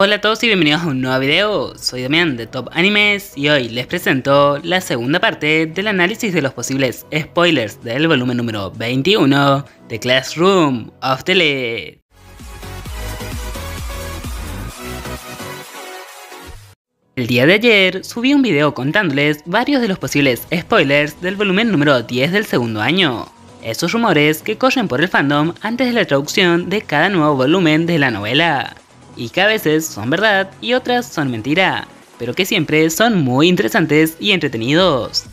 Hola a todos y bienvenidos a un nuevo video, soy Damián de Top Animes y hoy les presento la segunda parte del análisis de los posibles spoilers del volumen número 21 de Classroom of the Lead. El día de ayer subí un video contándoles varios de los posibles spoilers del volumen número 10 del segundo año. Esos rumores que corren por el fandom antes de la traducción de cada nuevo volumen de la novela y que a veces son verdad y otras son mentira, pero que siempre son muy interesantes y entretenidos.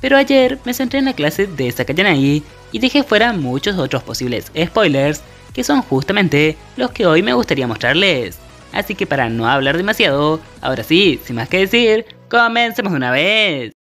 Pero ayer me centré en la clase de Sakayanagi y dejé fuera muchos otros posibles spoilers que son justamente los que hoy me gustaría mostrarles. Así que para no hablar demasiado, ahora sí, sin más que decir, comencemos de una vez.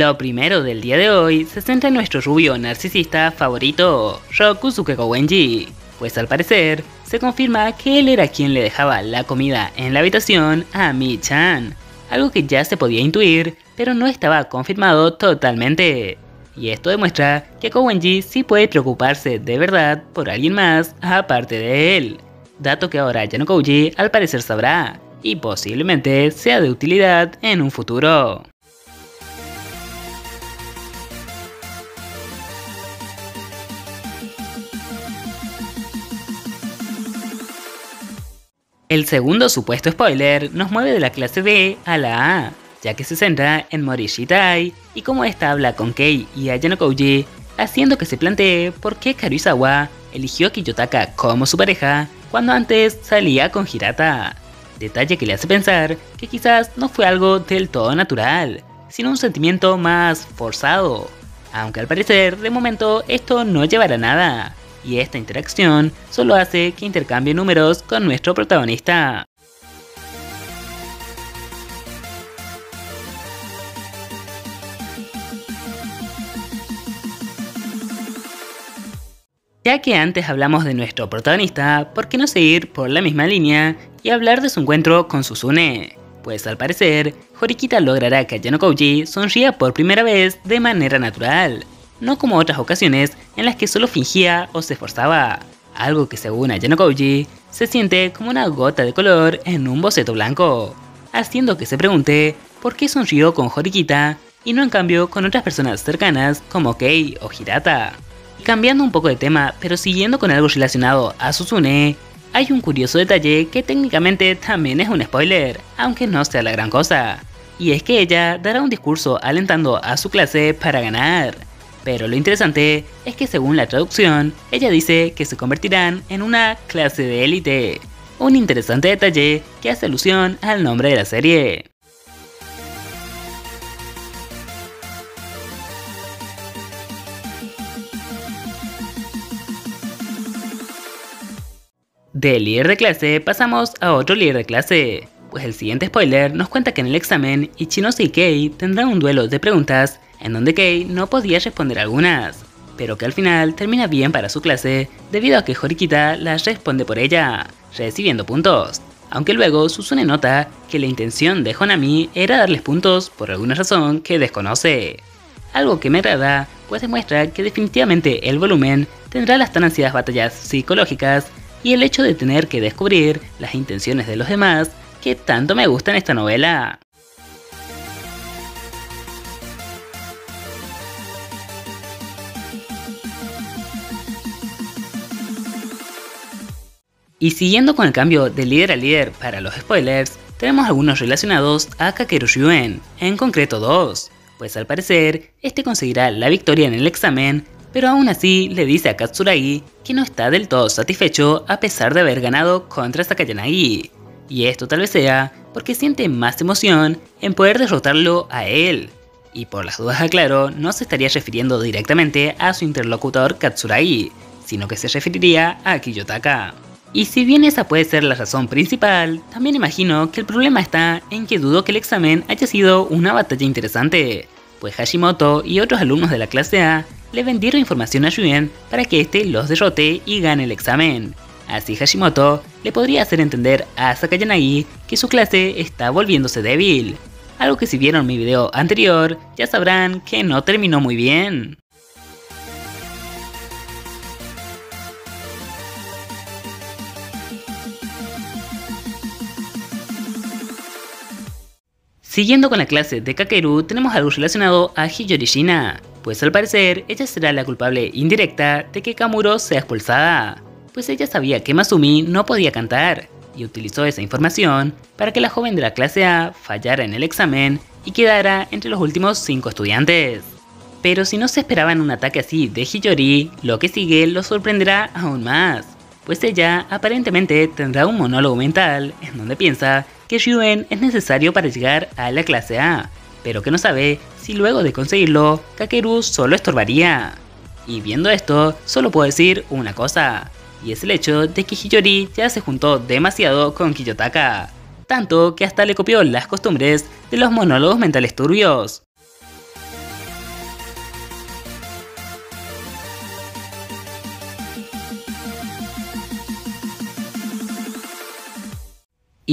Lo primero del día de hoy se centra en nuestro rubio narcisista favorito, Rokusuke Kowenji, pues al parecer se confirma que él era quien le dejaba la comida en la habitación a Mi-chan, algo que ya se podía intuir, pero no estaba confirmado totalmente. Y esto demuestra que Kowenji sí puede preocuparse de verdad por alguien más aparte de él, dato que ahora Yanokouji al parecer sabrá, y posiblemente sea de utilidad en un futuro. El segundo supuesto spoiler nos mueve de la clase B a la A, ya que se centra en Morishitai y cómo esta habla con Kei y Ayano Kouji, haciendo que se plantee por qué Karuizawa eligió a Kiyotaka como su pareja cuando antes salía con Hirata. Detalle que le hace pensar que quizás no fue algo del todo natural, sino un sentimiento más forzado, aunque al parecer de momento esto no llevará a nada, y esta interacción solo hace que intercambie números con nuestro protagonista. Ya que antes hablamos de nuestro protagonista, ¿por qué no seguir por la misma línea y hablar de su encuentro con Susune? Pues al parecer, Horikita logrará que Ayano Kouji sonría por primera vez de manera natural, no como otras ocasiones en las que solo fingía o se esforzaba, algo que según Ayano Kouji se siente como una gota de color en un boceto blanco, haciendo que se pregunte por qué sonrió con Horikita y no en cambio con otras personas cercanas como Kei o Hirata. Y cambiando un poco de tema, pero siguiendo con algo relacionado a Susune, hay un curioso detalle que técnicamente también es un spoiler, aunque no sea la gran cosa. Y es que ella dará un discurso alentando a su clase para ganar. Pero lo interesante es que según la traducción, ella dice que se convertirán en una clase de élite. Un interesante detalle que hace alusión al nombre de la serie. De líder de clase pasamos a otro líder de clase, pues el siguiente spoiler nos cuenta que en el examen Ichinose y Kei tendrán un duelo de preguntas en donde Kei no podía responder algunas, pero que al final termina bien para su clase debido a que Horikita las responde por ella, recibiendo puntos. Aunque luego Susune nota que la intención de Honami era darles puntos por alguna razón que desconoce. Algo que me agrada, pues demuestra que definitivamente el volumen tendrá las tan ansiadas batallas psicológicas y el hecho de tener que descubrir las intenciones de los demás que tanto me gusta en esta novela. Y siguiendo con el cambio de líder a líder para los spoilers, tenemos algunos relacionados a Kakeru Shuen, en concreto dos, pues al parecer este conseguirá la victoria en el examen, pero aún así le dice a Katsuragi que no está del todo satisfecho a pesar de haber ganado contra Sakayanagi. Y esto tal vez sea porque siente más emoción en poder derrotarlo a él. Y por las dudas aclaro, no se estaría refiriendo directamente a su interlocutor Katsuragi, sino que se referiría a Kiyotaka. Y si bien esa puede ser la razón principal, también imagino que el problema está en que dudo que el examen haya sido una batalla interesante, pues Hashimoto y otros alumnos de la clase A le vendieron información a Yuen para que éste los derrote y gane el examen. Así Hashimoto le podría hacer entender a Sakayanagi que su clase está volviéndose débil, algo que si vieron mi video anterior ya sabrán que no terminó muy bien. Siguiendo con la clase de Kakeru, tenemos algo relacionado a Hiyori Shina, pues al parecer ella será la culpable indirecta de que Kamuro sea expulsada, pues ella sabía que Masumi no podía cantar, y utilizó esa información para que la joven de la clase A fallara en el examen y quedara entre los últimos 5 estudiantes. Pero si no se esperaban un ataque así de Hiyori, lo que sigue lo sorprenderá aún más, pues ella aparentemente tendrá un monólogo mental en donde piensa que Ryuen es necesario para llegar a la clase A, pero que no sabe si luego de conseguirlo, Kakeru solo estorbaría. Y viendo esto, solo puedo decir una cosa, y es el hecho de que Hiyori ya se juntó demasiado con Kiyotaka, tanto que hasta le copió las costumbres de los monólogos mentales turbios.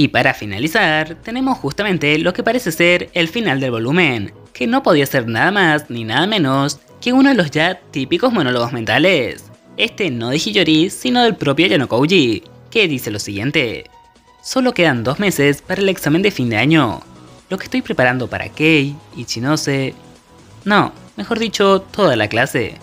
Y para finalizar, tenemos justamente lo que parece ser el final del volumen, que no podía ser nada más ni nada menos que uno de los ya típicos monólogos mentales. Este no de Hiyori, sino del propio Yanokouji, que dice lo siguiente. Solo quedan dos meses para el examen de fin de año. Lo que estoy preparando para Kei, Ichinose... No, mejor dicho, toda la clase.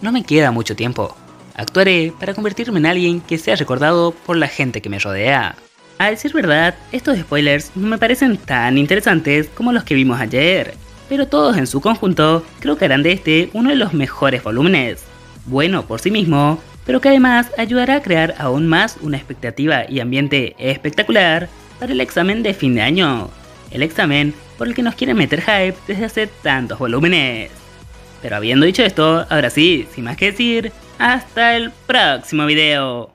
No me queda mucho tiempo. Actuaré para convertirme en alguien que sea recordado por la gente que me rodea. A decir verdad, estos spoilers no me parecen tan interesantes como los que vimos ayer, pero todos en su conjunto creo que harán de este uno de los mejores volúmenes. Bueno por sí mismo, pero que además ayudará a crear aún más una expectativa y ambiente espectacular para el examen de fin de año. El examen por el que nos quieren meter hype desde hace tantos volúmenes. Pero habiendo dicho esto, ahora sí, sin más que decir, hasta el próximo video.